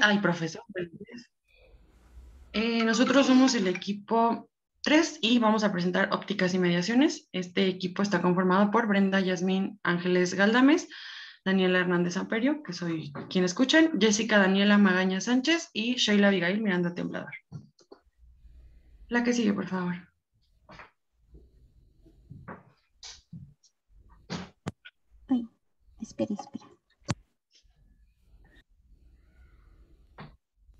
ay, profesor. Eh, nosotros somos el equipo 3 y vamos a presentar ópticas y mediaciones. Este equipo está conformado por Brenda Yasmín Ángeles Galdames, Daniela Hernández Amperio, que soy quien escuchan, Jessica Daniela Magaña Sánchez y Sheila Abigail Miranda Temblador. La que sigue, por favor. Ay, espera, espera.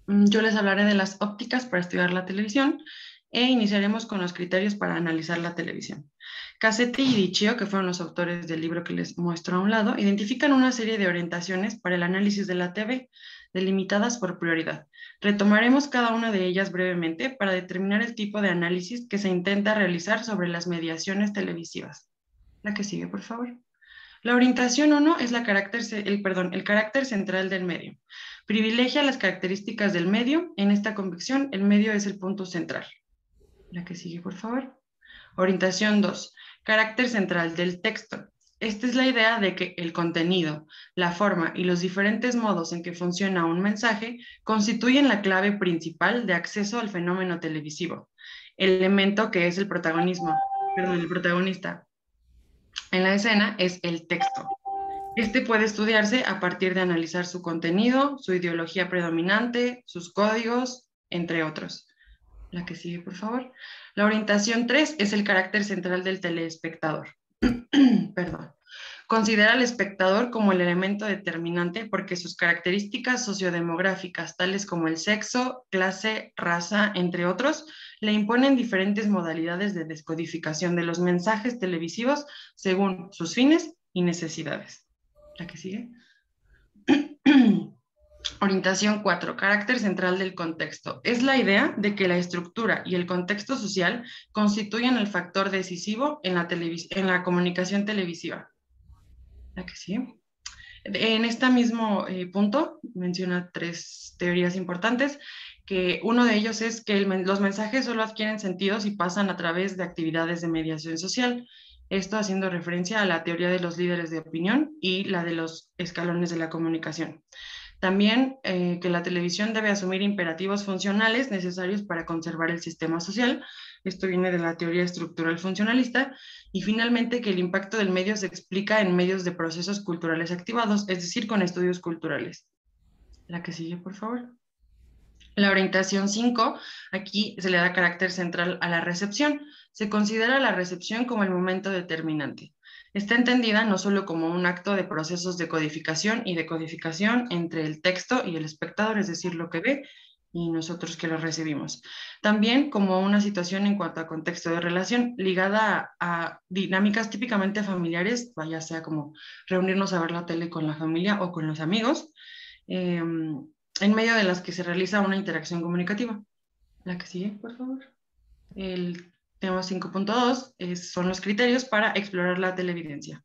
Yo les hablaré de las ópticas para estudiar la televisión e iniciaremos con los criterios para analizar la televisión. Cassetti y Dichio, que fueron los autores del libro que les muestro a un lado, identifican una serie de orientaciones para el análisis de la TV, delimitadas por prioridad. Retomaremos cada una de ellas brevemente para determinar el tipo de análisis que se intenta realizar sobre las mediaciones televisivas. La que sigue, por favor. La orientación 1 es la carácter, el, perdón, el carácter central del medio. Privilegia las características del medio. En esta convicción, el medio es el punto central. La que sigue, por favor. Orientación 2. Carácter central del texto. Esta es la idea de que el contenido, la forma y los diferentes modos en que funciona un mensaje constituyen la clave principal de acceso al fenómeno televisivo, el elemento que es el protagonismo, perdón, el protagonista en la escena es el texto. Este puede estudiarse a partir de analizar su contenido, su ideología predominante, sus códigos, entre otros. La que sigue, por favor. La orientación 3 es el carácter central del telespectador. Perdón. Considera al espectador como el elemento determinante porque sus características sociodemográficas, tales como el sexo, clase, raza, entre otros, le imponen diferentes modalidades de descodificación de los mensajes televisivos según sus fines y necesidades. La que sigue. Orientación 4. Carácter central del contexto. Es la idea de que la estructura y el contexto social constituyen el factor decisivo en la, en la comunicación televisiva. La que sigue. En este mismo eh, punto menciona tres teorías importantes, que uno de ellos es que los mensajes solo adquieren sentidos y pasan a través de actividades de mediación social. Esto haciendo referencia a la teoría de los líderes de opinión y la de los escalones de la comunicación. También eh, que la televisión debe asumir imperativos funcionales necesarios para conservar el sistema social. Esto viene de la teoría estructural funcionalista. Y finalmente que el impacto del medio se explica en medios de procesos culturales activados, es decir, con estudios culturales. La que sigue, por favor. La orientación 5, aquí se le da carácter central a la recepción. Se considera la recepción como el momento determinante. Está entendida no solo como un acto de procesos de codificación y decodificación entre el texto y el espectador, es decir, lo que ve y nosotros que lo recibimos. También como una situación en cuanto a contexto de relación ligada a, dinámicas típicamente familiares, ya sea como reunirnos a ver la tele con la familia o con los amigos. Em, en medio de las que se realiza una interacción comunicativa. La que sigue, por favor. El tema 5.2 son los criterios para explorar la televidencia.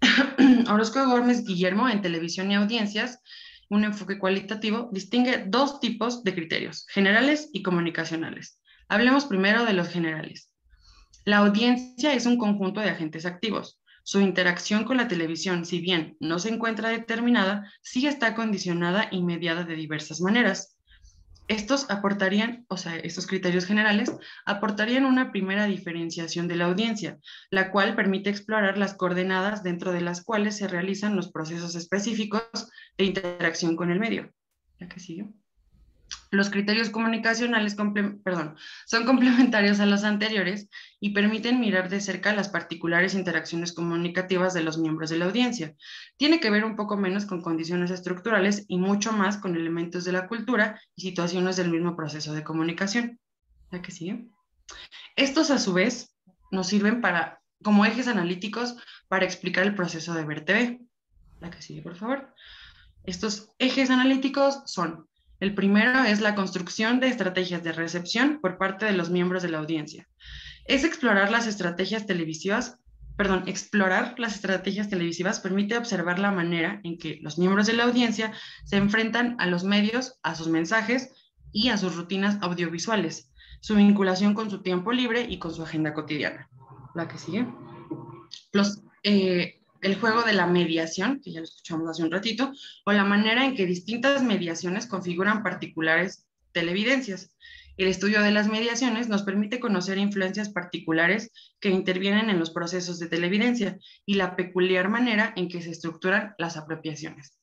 Orozco Gómez Guillermo en televisión y audiencias, un enfoque cualitativo, distingue dos tipos de criterios, generales y comunicacionales. Hablemos primero de los generales. La audiencia es un conjunto de agentes activos, su interacción con la televisión, si bien no se encuentra determinada, sí está condicionada y mediada de diversas maneras. Estos aportarían, o sea, estos criterios generales, aportarían una primera diferenciación de la audiencia, la cual permite explorar las coordenadas dentro de las cuales se realizan los procesos específicos de interacción con el medio. ¿La que sigue? Los criterios comunicacionales son complementarios a los anteriores y permiten mirar de cerca las particulares interacciones comunicativas de los miembros de la audiencia. Tiene que ver un poco menos con condiciones estructurales y mucho más con elementos de la cultura y situaciones del mismo proceso de comunicación. ¿La que sigue? Estos, a su vez, nos sirven para, como ejes analíticos para explicar el proceso de ver. La que sigue, por favor. Estos ejes analíticos son el primero es la construcción de estrategias de recepción por parte de los miembros de la audiencia. Es explorar las estrategias televisivas, perdón, explorar las estrategias televisivas permite observar la manera en que los miembros de la audiencia se enfrentan a los medios, a sus mensajes y a sus rutinas audiovisuales, su vinculación con su tiempo libre y con su agenda cotidiana. La que sigue. Los, eh, el juego de la mediación, que ya lo escuchamos hace un ratito, o la manera en que distintas mediaciones configuran particulares televidencias. El estudio de las mediaciones nos permite conocer influencias particulares que intervienen en los procesos de televidencia y la peculiar manera en que se estructuran las apropiaciones.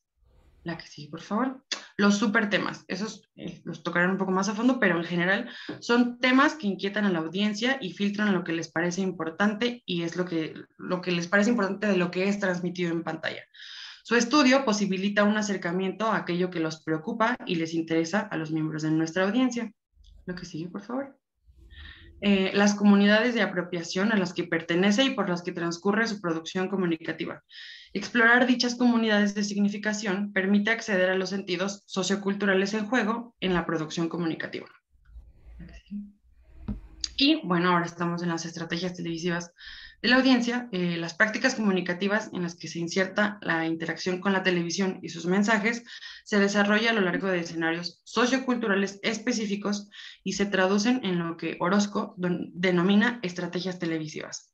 La que sigue, por favor. Los super temas, esos eh, los tocarán un poco más a fondo, pero en general son temas que inquietan a la audiencia y filtran lo que les parece importante y es lo que, lo que les parece importante de lo que es transmitido en pantalla. Su estudio posibilita un acercamiento a aquello que los preocupa y les interesa a los miembros de nuestra audiencia. Lo que sigue, por favor. Eh, las comunidades de apropiación a las que pertenece y por las que transcurre su producción comunicativa. Explorar dichas comunidades de significación permite acceder a los sentidos socioculturales en juego en la producción comunicativa. Y bueno, ahora estamos en las estrategias televisivas de la audiencia, eh, las prácticas comunicativas en las que se inserta la interacción con la televisión y sus mensajes se desarrolla a lo largo de escenarios socioculturales específicos y se traducen en lo que Orozco denomina estrategias televisivas.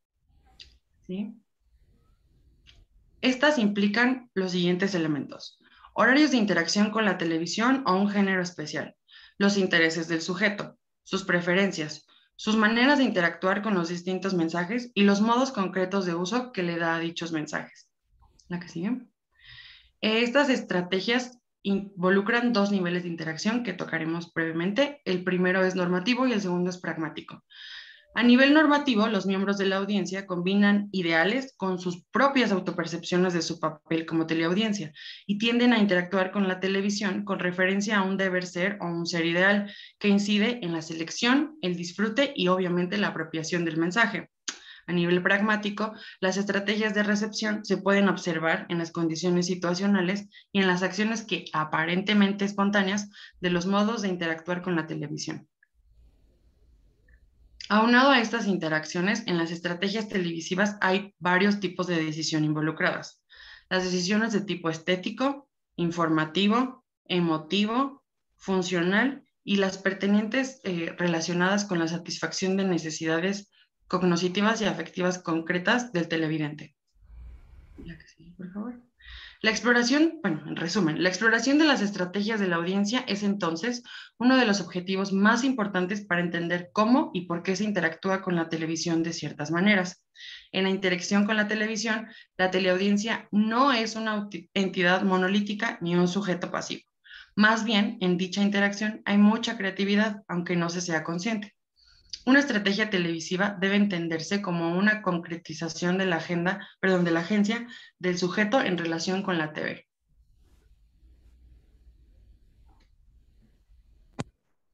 Estas implican los siguientes elementos. Horarios de interacción con la televisión o un género especial, los intereses del sujeto, sus preferencias, sus maneras de interactuar con los distintos mensajes y los modos concretos de uso que le da a dichos mensajes. La que sigue. Estas estrategias involucran dos niveles de interacción que tocaremos brevemente. El primero es normativo y el segundo es pragmático. A nivel normativo, los miembros de la audiencia combinan ideales con sus propias autopercepciones de su papel como teleaudiencia y tienden a interactuar con la televisión con referencia a un deber ser o un ser ideal que incide en la selección, el disfrute y obviamente la apropiación del mensaje. A nivel pragmático, las estrategias de recepción se pueden observar en las condiciones situacionales y en las acciones que aparentemente espontáneas de los modos de interactuar con la televisión. Aunado a estas interacciones, en las estrategias televisivas hay varios tipos de decisión involucradas. Las decisiones de tipo estético, informativo, emotivo, funcional y las pertinentes eh, relacionadas con la satisfacción de necesidades cognitivas y afectivas concretas del televidente. por favor. La exploración, bueno, en resumen, la exploración de las estrategias de la audiencia es entonces uno de los objetivos más importantes para entender cómo y por qué se interactúa con la televisión de ciertas maneras. En la interacción con la televisión, la teleaudiencia no es una entidad monolítica ni un sujeto pasivo. Más bien, en dicha interacción hay mucha creatividad, aunque no se sea consciente. Una estrategia televisiva debe entenderse como una concretización de la agenda, perdón, de la agencia del sujeto en relación con la TV.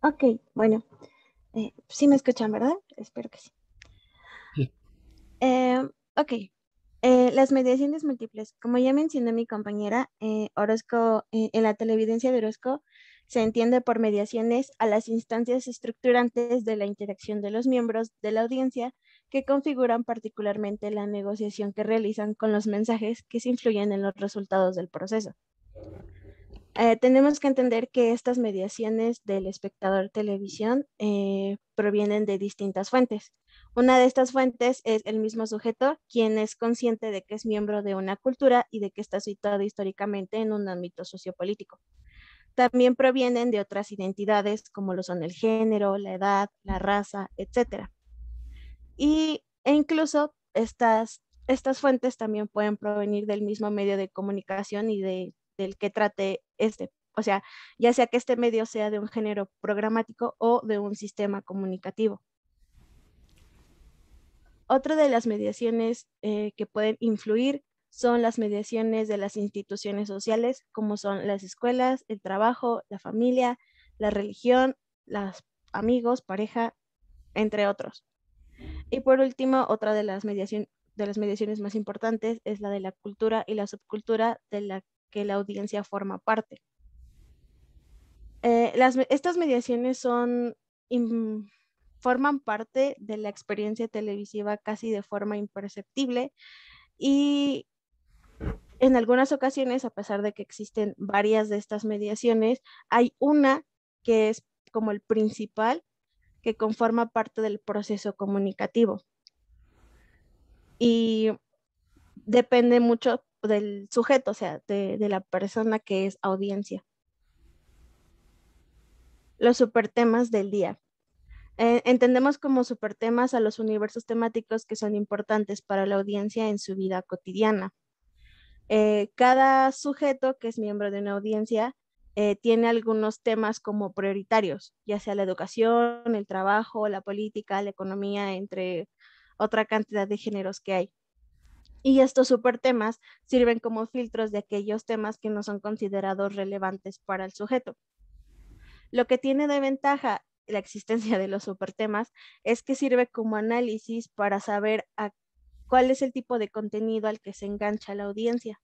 Ok, bueno, eh, sí me escuchan, ¿verdad? Espero que sí. sí. Eh, ok, eh, las mediaciones múltiples. Como ya mencionó mi compañera, Orozco, en la televidencia de Orozco, se entiende por mediaciones a las instancias estructurantes de la interacción de los miembros de la audiencia que configuran particularmente la negociación que realizan con los mensajes que se influyen en los resultados del proceso. Eh, tenemos que entender que estas mediaciones del espectador televisión eh, provienen de distintas fuentes. Una de estas fuentes es el mismo sujeto, quien es consciente de que es miembro de una cultura y de que está situado históricamente en un ámbito sociopolítico también provienen de otras identidades como lo son el género, la edad, la raza, etc. Y, e incluso estas, estas fuentes también pueden provenir del mismo medio de comunicación y de, del que trate este. O sea, ya sea que este medio sea de un género programático o de un sistema comunicativo. Otra de las mediaciones eh, que pueden influir son las mediaciones de las instituciones sociales, como son las escuelas, el trabajo, la familia, la religión, los amigos, pareja, entre otros. Y por último, otra de las, de las mediaciones más importantes es la de la cultura y la subcultura de la que la audiencia forma parte. Eh, estas mediaciones son, forman parte de la experiencia televisiva casi de forma imperceptible y en algunas ocasiones, a pesar de que existen varias de estas mediaciones, hay una que es como el principal que conforma parte del proceso comunicativo. Y depende mucho del sujeto, o sea, de, la persona que es audiencia. Los supertemas del día. Eh, entendemos como supertemas a los universos temáticos que son importantes para la audiencia en su vida cotidiana. Eh, cada sujeto que es miembro de una audiencia eh, tiene algunos temas como prioritarios, ya sea la educación, el trabajo, la política, la economía, entre otra cantidad de géneros que hay. Y estos supertemas sirven como filtros de aquellos temas que no son considerados relevantes para el sujeto. Lo que tiene de ventaja la existencia de los supertemas es que sirve como análisis para saber cuál es el tipo de contenido al que se engancha la audiencia.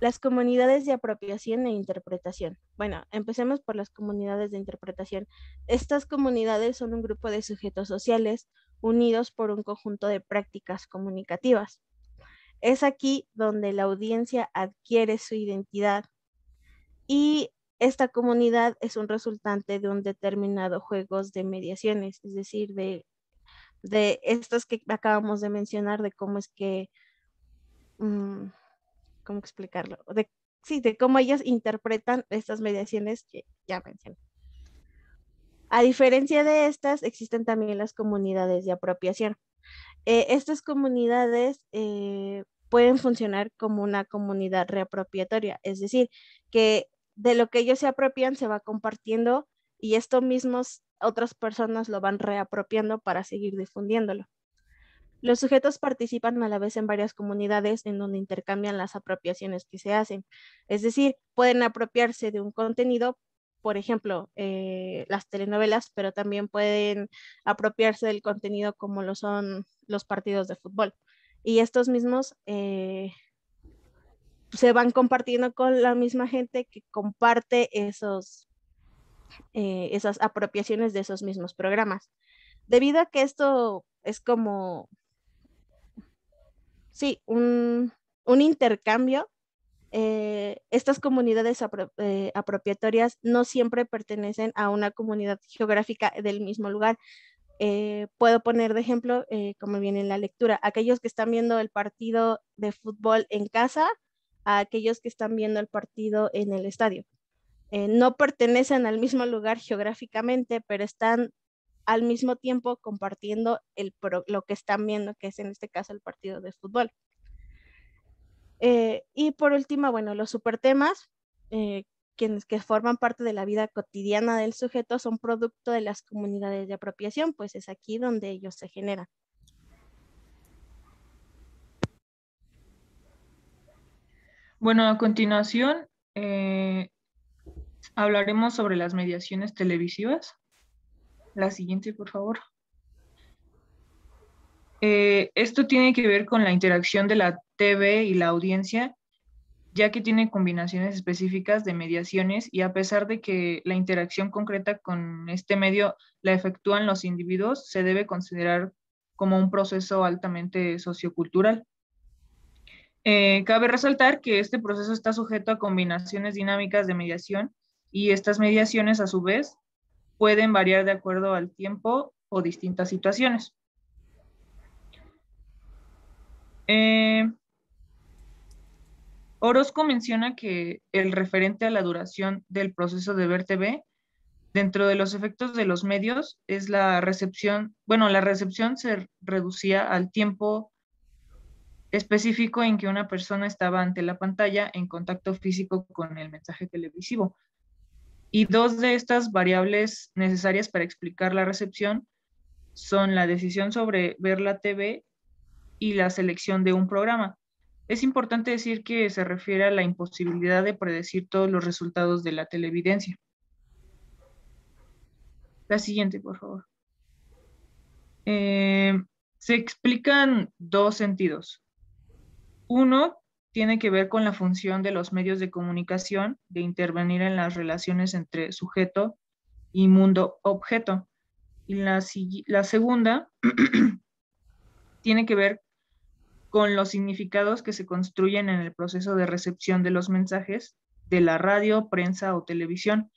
Las comunidades de apropiación e interpretación. Bueno, empecemos por las comunidades de interpretación. Estas comunidades son un grupo de sujetos sociales unidos por un conjunto de prácticas comunicativas. Es aquí donde la audiencia adquiere su identidad y esta comunidad es un resultante de un determinado juegos de mediaciones, es decir, de, de estos que acabamos de mencionar, de cómo es que... Mm, ¿cómo explicarlo? De, sí, de cómo ellas interpretan estas mediaciones que ya mencioné. A diferencia de estas, existen también las comunidades de apropiación. Eh, estas comunidades eh, pueden funcionar como una comunidad reapropiatoria, es decir, que de lo que ellos se apropian se va compartiendo y esto mismos otras personas lo van reapropiando para seguir difundiéndolo. Los sujetos participan a la vez en varias comunidades en donde intercambian las apropiaciones que se hacen. Es decir, pueden apropiarse de un contenido, por ejemplo, eh, las telenovelas, pero también pueden apropiarse del contenido como lo son los partidos de fútbol. Y estos mismos eh, se van compartiendo con la misma gente que comparte esos, eh, esas apropiaciones de esos mismos programas. Debido a que esto es como sí, un, intercambio. Eh, estas comunidades eh, apropiatorias no siempre pertenecen a una comunidad geográfica del mismo lugar. Puedo poner de ejemplo, como viene en la lectura, aquellos que están viendo el partido de fútbol en casa, a aquellos que están viendo el partido en el estadio. No pertenecen al mismo lugar geográficamente, pero están al mismo tiempo compartiendo lo que están viendo, que es en este caso el partido de fútbol. Eh, y por último, bueno, los supertemas, eh, quienes que forman parte de la vida cotidiana del sujeto son producto de las comunidades de apropiación, pues es aquí donde ellos se generan. Bueno, a continuación eh, hablaremos sobre las mediaciones televisivas. La siguiente, por favor. Eh, esto tiene que ver con la interacción de la TV y la audiencia, ya que tiene combinaciones específicas de mediaciones y a pesar de que la interacción concreta con este medio la efectúan los individuos, se debe considerar como un proceso altamente sociocultural. Eh, cabe resaltar que este proceso está sujeto a combinaciones dinámicas de mediación y estas mediaciones a su vez pueden variar de acuerdo al tiempo o distintas situaciones. Eh, Orozco menciona que el referente a la duración del proceso de ver dentro de los efectos de los medios, es la recepción, bueno, la recepción se reducía al tiempo específico en que una persona estaba ante la pantalla en contacto físico con el mensaje televisivo. Y dos de estas variables necesarias para explicar la recepción son la decisión sobre ver la TV y la selección de un programa. Es importante decir que se refiere a la imposibilidad de predecir todos los resultados de la televidencia. La siguiente, por favor. Eh, se explican dos sentidos. Uno, tiene que ver con la función de los medios de comunicación de intervenir en las relaciones entre sujeto y mundo objeto. Y la, segunda tiene que ver con los significados que se construyen en el proceso de recepción de los mensajes de la radio, prensa o televisión.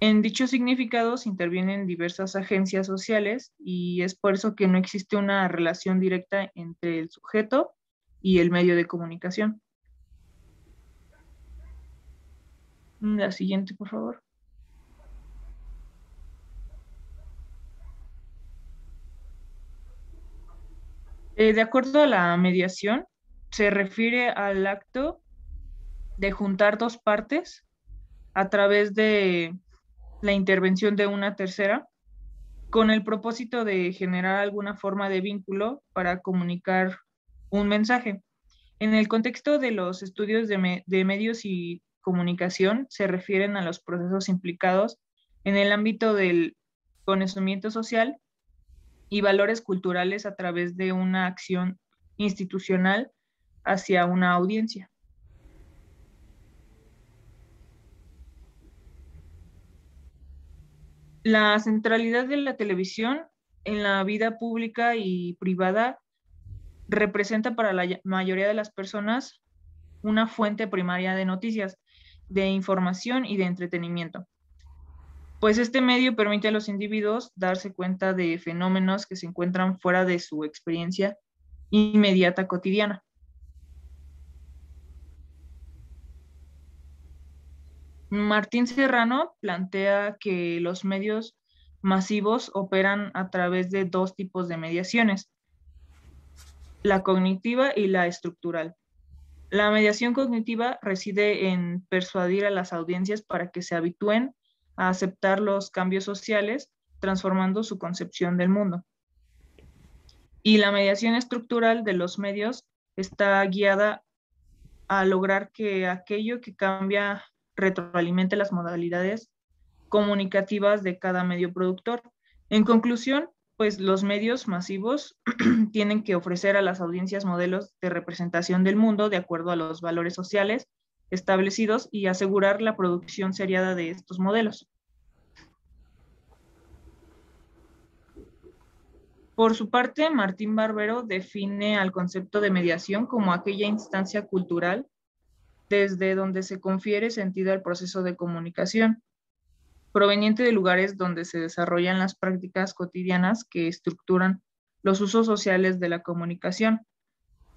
En dichos significados intervienen diversas agencias sociales y es por eso que no existe una relación directa entre el sujeto y el medio de comunicación. La siguiente, por favor. Eh, de acuerdo a la mediación, se refiere al acto de juntar dos partes a través de la intervención de una tercera con el propósito de generar alguna forma de vínculo para comunicar un mensaje. En el contexto de los estudios de, de medios y comunicación se refieren a los procesos implicados en el ámbito del conocimiento social y valores culturales a través de una acción institucional hacia una audiencia. La centralidad de la televisión en la vida pública y privada representa para la mayoría de las personas una fuente primaria de noticias, de información y de entretenimiento. Pues este medio permite a los individuos darse cuenta de fenómenos que se encuentran fuera de su experiencia inmediata cotidiana. Martín Serrano plantea que los medios masivos operan a través de dos tipos de mediaciones, la cognitiva y la estructural. La mediación cognitiva reside en persuadir a las audiencias para que se habitúen a aceptar los cambios sociales, transformando su concepción del mundo. Y la mediación estructural de los medios está guiada a lograr que aquello que cambia retroalimente las modalidades comunicativas de cada medio productor. En conclusión, pues los medios masivos tienen que ofrecer a las audiencias modelos de representación del mundo de acuerdo a los valores sociales establecidos y asegurar la producción seriada de estos modelos. Por su parte, Martín Barbero define al concepto de mediación como aquella instancia cultural desde donde se confiere sentido al proceso de comunicación, proveniente de lugares donde se desarrollan las prácticas cotidianas que estructuran los usos sociales de la comunicación,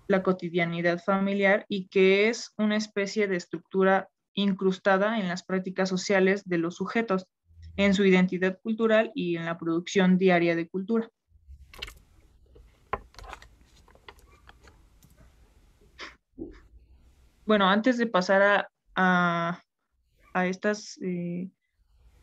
la cotidianidad familiar y que es una especie de estructura incrustada en las prácticas sociales de los sujetos, en su identidad cultural y en la producción diaria de cultura. bueno, antes de pasar a, estas eh,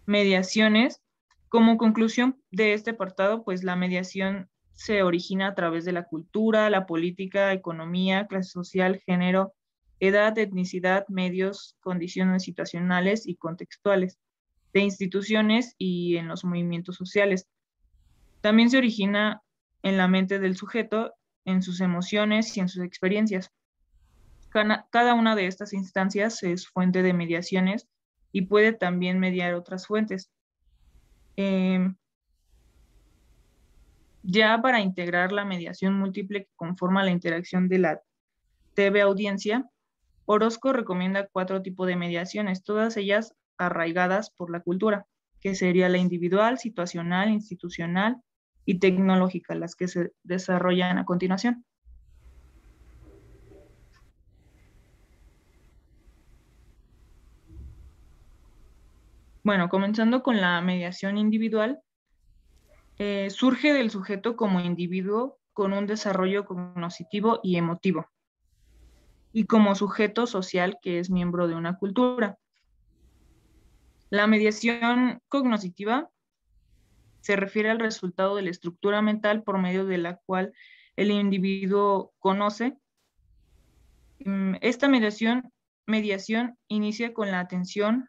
mediaciones, como conclusión de este apartado, pues la mediación se origina a través de la cultura, la política, economía, clase social, género, edad, etnicidad, medios, condiciones situacionales y contextuales de instituciones y en los movimientos sociales. También se origina en la mente del sujeto, en sus emociones y en sus experiencias. Cada una de estas instancias es fuente de mediaciones y puede también mediar otras fuentes. Em, ya para integrar la mediación múltiple que conforma la interacción de la TV audiencia, Orozco recomienda cuatro tipos de mediaciones, todas ellas arraigadas por la cultura, que sería la individual, situacional, institucional y tecnológica, las que se desarrollan a continuación. Bueno, comenzando con la mediación individual, eh, surge del sujeto como individuo con un desarrollo cognitivo y emotivo, y como sujeto social que es miembro de una cultura. La mediación cognitiva se refiere al resultado de la estructura mental por medio de la cual el individuo conoce. Mm, esta mediación, mediación inicia con la atención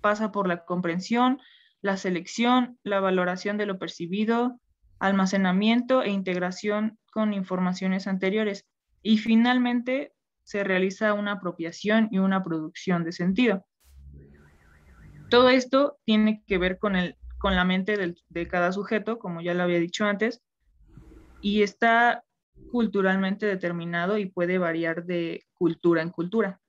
pasa por la comprensión, la selección, la valoración de lo percibido, almacenamiento e integración con informaciones anteriores. Y finalmente se realiza una apropiación y una producción de sentido. Todo esto tiene que ver con, el, con la mente de cada sujeto, como ya lo había dicho antes, y está culturalmente determinado y puede variar de cultura en cultura.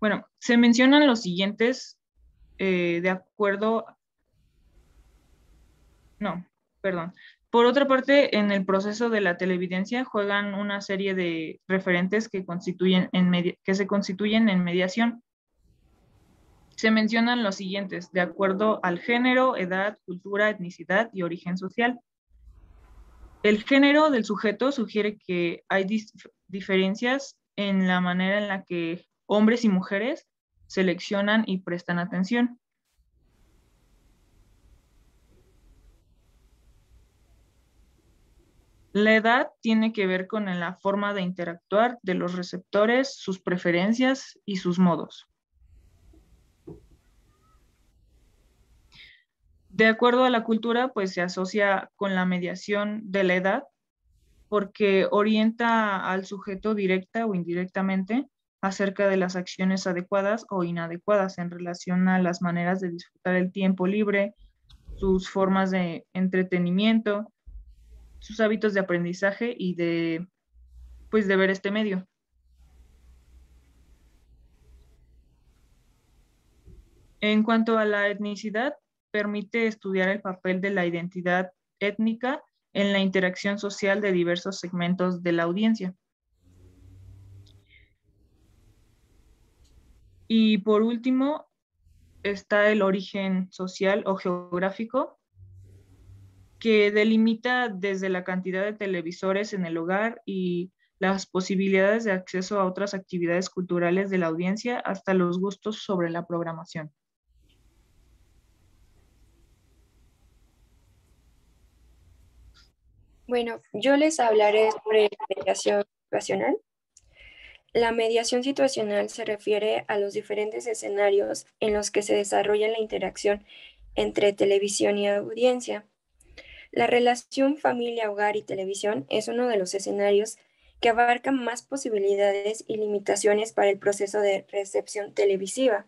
Bueno, se mencionan los siguientes eh, de acuerdo... No, perdón. Por otra parte, en el proceso de la televidencia juegan una serie de referentes que, constituyen en que se constituyen en mediación. Se mencionan los siguientes, de acuerdo al género, edad, cultura, etnicidad y origen social. El género del sujeto sugiere que hay diferencias en la manera en la que hombres y mujeres seleccionan y prestan atención. La edad tiene que ver con la forma de interactuar de los receptores, sus preferencias y sus modos. De acuerdo a la cultura, pues se asocia con la mediación de la edad porque orienta al sujeto directa o indirectamente acerca de las acciones adecuadas o inadecuadas en relación a las maneras de disfrutar el tiempo libre, sus formas de entretenimiento, sus hábitos de aprendizaje y de, pues, de ver este medio. En cuanto a la etnicidad, permite estudiar el papel de la identidad étnica en la interacción social de diversos segmentos de la audiencia. Y por último, está el origen social o geográfico, que delimita desde la cantidad de televisores en el hogar y las posibilidades de acceso a otras actividades culturales de la audiencia hasta los gustos sobre la programación. Bueno, yo les hablaré sobre mediación situacional. La mediación situacional se refiere a los diferentes escenarios en los que se desarrolla la interacción entre televisión y audiencia. La relación familia, hogar y televisión es uno de los escenarios que abarcan más posibilidades y limitaciones para el proceso de recepción televisiva.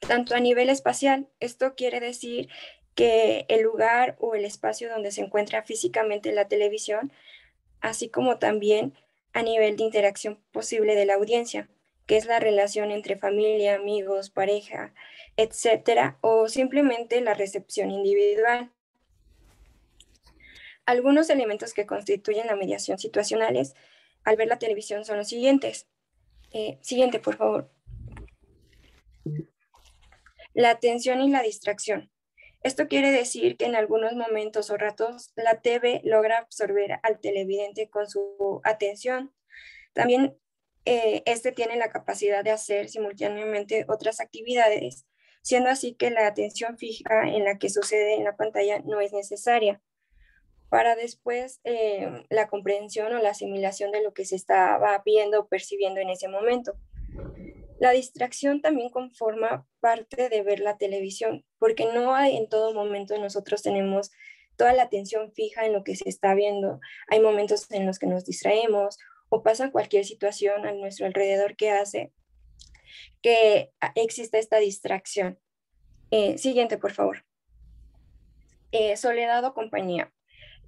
Tanto a nivel espacial, esto quiere decir que el lugar o el espacio donde se encuentra físicamente la televisión, así como también a nivel de interacción posible de la audiencia, que es la relación entre familia, amigos, pareja, etcétera, o simplemente la recepción individual. Algunos elementos que constituyen la mediación situacionales al ver la televisión son los siguientes. Eh, siguiente, por favor. La atención y la distracción. Esto quiere decir que en algunos momentos o ratos la TV logra absorber al televidente con su atención. También eh, este tiene la capacidad de hacer simultáneamente otras actividades, siendo así que la atención fija en la que sucede en la pantalla no es necesaria para después eh, la comprensión o la asimilación de lo que se estaba viendo o percibiendo en ese momento. La distracción también conforma parte de ver la televisión, porque no hay, en todo momento nosotros tenemos toda la atención fija en lo que se está viendo. Hay momentos en los que nos distraemos o pasa cualquier situación a nuestro alrededor que hace que exista esta distracción. Eh, siguiente, por favor. Eh, soledad o compañía.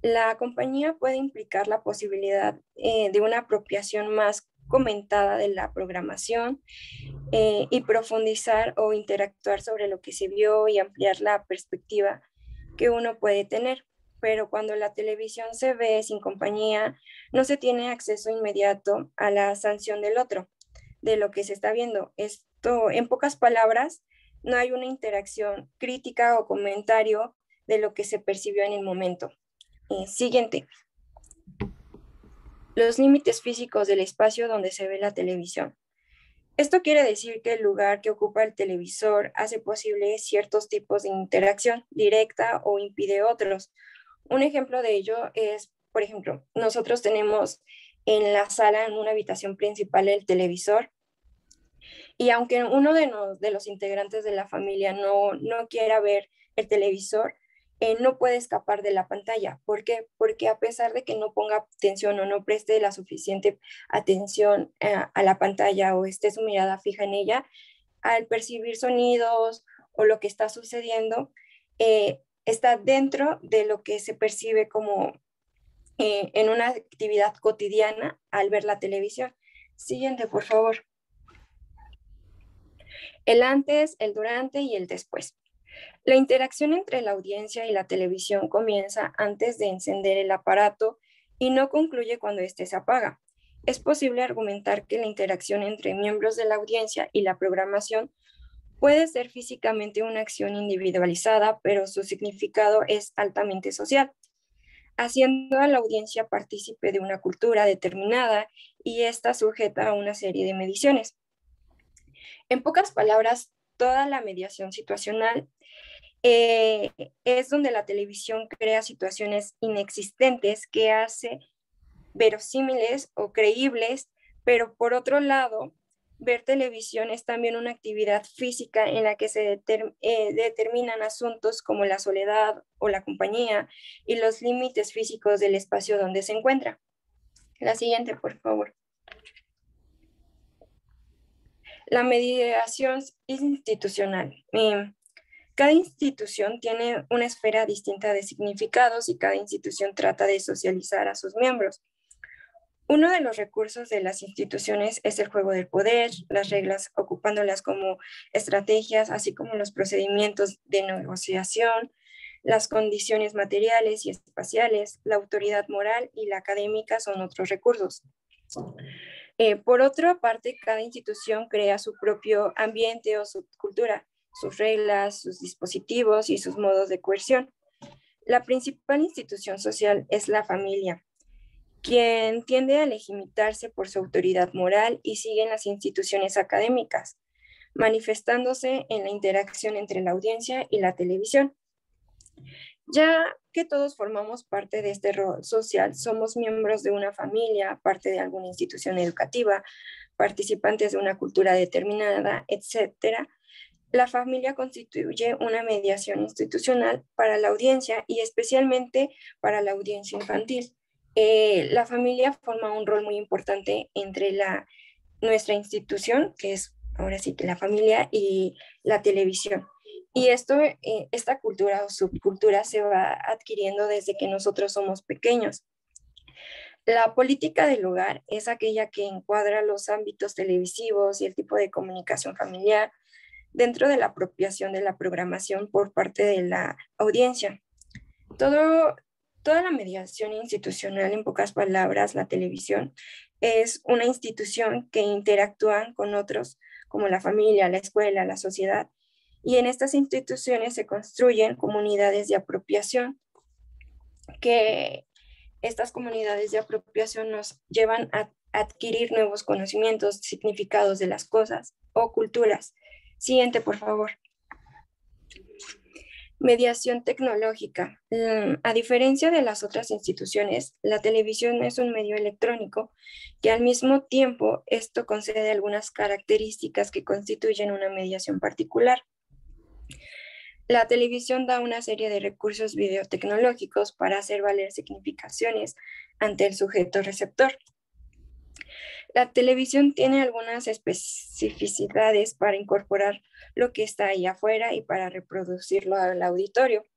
La compañía puede implicar la posibilidad eh, de una apropiación más comentada de la programación eh, y profundizar o interactuar sobre lo que se vio y ampliar la perspectiva que uno puede tener. Pero cuando la televisión se ve sin compañía, no se tiene acceso inmediato a la sanción del otro, de lo que se está viendo. Esto, en pocas palabras, no hay una interacción crítica o comentario de lo que se percibió en el momento. Eh, siguiente. Los límites físicos del espacio donde se ve la televisión. Esto quiere decir que el lugar que ocupa el televisor hace posible ciertos tipos de interacción directa o impide otros. Un ejemplo de ello es, por ejemplo, nosotros tenemos en la sala, en una habitación principal, el televisor. Y aunque uno de, los integrantes de la familia no, no quiera ver el televisor, eh, no puede escapar de la pantalla. ¿Por qué? Porque a pesar de que no ponga atención o no preste la suficiente atención eh, a la pantalla o esté su mirada fija en ella, al percibir sonidos o lo que está sucediendo, eh, está dentro de lo que se percibe como en una actividad cotidiana al ver la televisión. Siguiente, por favor. el antes, el durante y el después. La interacción entre la audiencia y la televisión comienza antes de encender el aparato y no concluye cuando éste se apaga. Es posible argumentar que la interacción entre miembros de la audiencia y la programación puede ser físicamente una acción individualizada, pero su significado es altamente social, haciendo a la audiencia partícipe de una cultura determinada y está sujeta a una serie de mediciones. En pocas palabras, toda la mediación situacional eh, es donde la televisión crea situaciones inexistentes que hace verosímiles o creíbles, pero por otro lado, ver televisión es también una actividad física en la que se eh, determinan asuntos como la soledad o la compañía y los límites físicos del espacio donde se encuentra. La siguiente, por favor. La mediación institucional. Cada institución tiene una esfera distinta de significados y cada institución trata de socializar a sus miembros. Uno de los recursos de las instituciones es el juego del poder, las reglas ocupándolas como estrategias, así como los procedimientos de negociación, las condiciones materiales y espaciales, la autoridad moral y la académica son otros recursos. Eh, por otra parte, cada institución crea su propio ambiente o su cultura, sus reglas, sus dispositivos y sus modos de coerción. La principal institución social es la familia, quien tiende a legitimitarse por su autoridad moral y sigue en las instituciones académicas, manifestándose en la interacción entre la audiencia y la televisión. Ya que todos formamos parte de este rol social, somos miembros de una familia, parte de alguna institución educativa, participantes de una cultura determinada, etcétera, la familia constituye una mediación institucional para la audiencia y especialmente para la audiencia infantil. Eh, la familia forma un rol muy importante entre la, nuestra institución, que es ahora sí que la familia, y la televisión. Y esto, eh, esta cultura o subcultura se va adquiriendo desde que nosotros somos pequeños. La política del hogar es aquella que encuadra los ámbitos televisivos y el tipo de comunicación familiar dentro de la apropiación de la programación por parte de la audiencia. Todo, Toda la mediación institucional, en pocas palabras, la televisión, es una institución que interactúa con otros, como la familia, la escuela, la sociedad, y en estas instituciones se construyen comunidades de apropiación, que estas comunidades de apropiación nos llevan a adquirir nuevos conocimientos, significados de las cosas o culturas. Siguiente, por favor. Mediación tecnológica. Mm, a diferencia de las otras instituciones, la televisión es un medio electrónico que al mismo tiempo esto concede algunas características que constituyen una mediación particular. La televisión da una serie de recursos videotecnológicos para hacer valer significaciones ante el sujeto receptor. La televisión tiene algunas especificidades para incorporar lo que está ahí afuera y para reproducirlo al auditorio.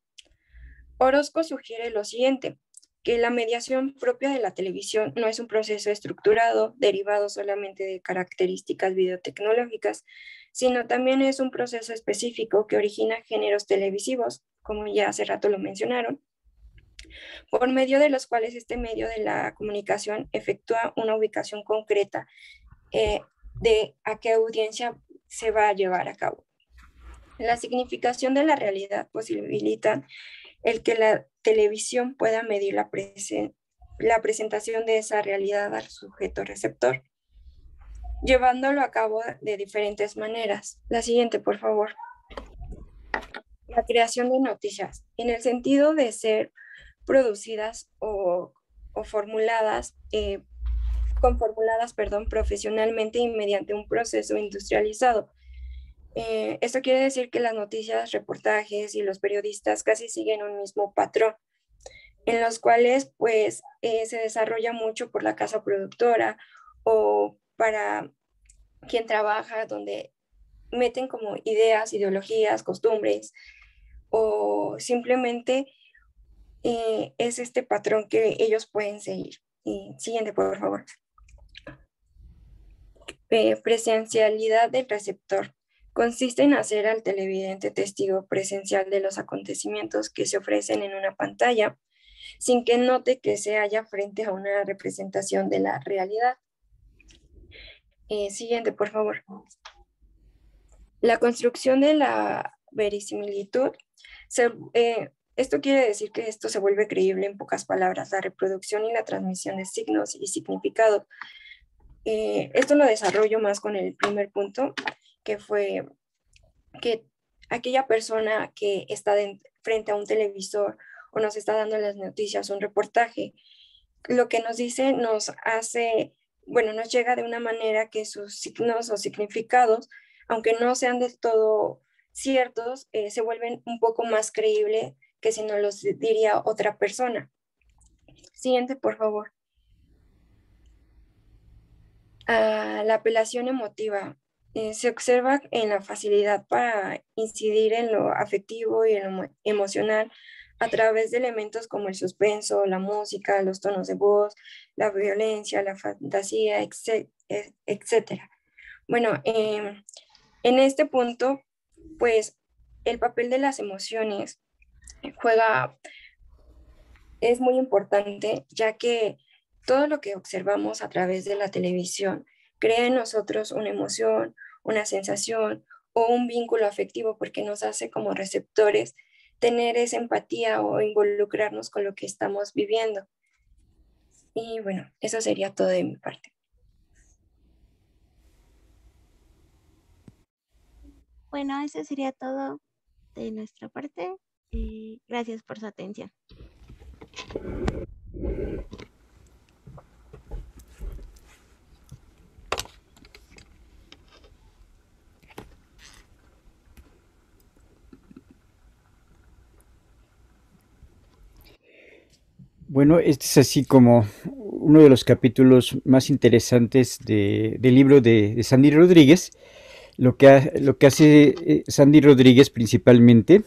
Orozco sugiere lo siguiente, que la mediación propia de la televisión no es un proceso estructurado derivado solamente de características videotecnológicas, sino también es un proceso específico que origina géneros televisivos, como ya hace rato lo mencionaron, por medio de los cuales este medio de la comunicación efectúa una ubicación concreta eh, de a qué audiencia se va a llevar a cabo. La significación de la realidad posibilita el que la televisión pueda medir la, la presentación de esa realidad al sujeto receptor, llevándolo a cabo de diferentes maneras. La siguiente, por favor. La creación de noticias, en el sentido de ser producidas o, formuladas, eh, conformuladas perdón, profesionalmente y mediante un proceso industrializado. Eh, esto quiere decir que las noticias, reportajes y los periodistas casi siguen un mismo patrón, en los cuales pues eh, se desarrolla mucho por la casa productora o para quien trabaja, donde meten como ideas, ideologías, costumbres o simplemente eh, es este patrón que ellos pueden seguir. Y siguiente, por favor. Eh, presencialidad del receptor. consiste en hacer al televidente testigo presencial de los acontecimientos que se ofrecen en una pantalla, sin que note que se halla frente a una representación de la realidad. Eh, siguiente, por favor. La construcción de la verisimilitud. Eh, esto quiere decir que esto se vuelve creíble en pocas palabras, la reproducción y la transmisión de signos y significados. Eh, esto lo desarrollo más con el primer punto, que fue que aquella persona que está frente a un televisor o nos está dando las noticias, un reportaje, lo que nos dice nos hace, bueno, nos llega de una manera que sus signos o significados, aunque no sean del todo ciertos, eh, se vuelven un poco más creíbles que si no los diría otra persona. Siguiente, por favor. Ah, la apelación emotiva. Eh, se observa en la facilidad para incidir en lo afectivo y en lo emocional a través de elementos como el suspenso, la música, los tonos de voz, la violencia, la fantasía, etc. E, bueno, em, en este punto, pues el papel de las emociones juega, es muy importante, ya que todo lo que observamos a través de la televisión crea en nosotros una emoción, una sensación o un vínculo afectivo porque nos hace como receptores tener esa empatía o involucrarnos con lo que estamos viviendo. Y bueno, eso sería todo de mi parte. Bueno, eso sería todo de nuestra parte. Gracias por su atención. Bueno, este es así como uno de los capítulos más interesantes del libro de, Sandy Rodríguez. Lo que, lo que hace eh, Sandy Rodríguez principalmente